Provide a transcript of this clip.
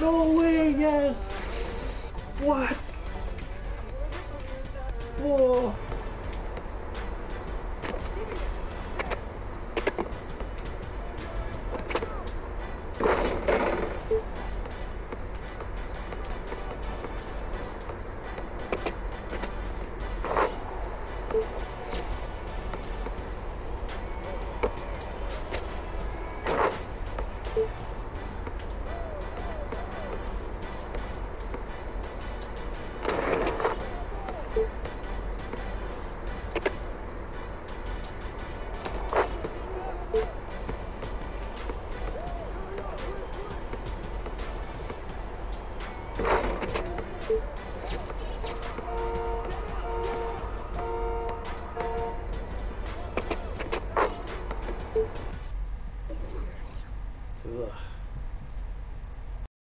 No way, yes! What? Whoa!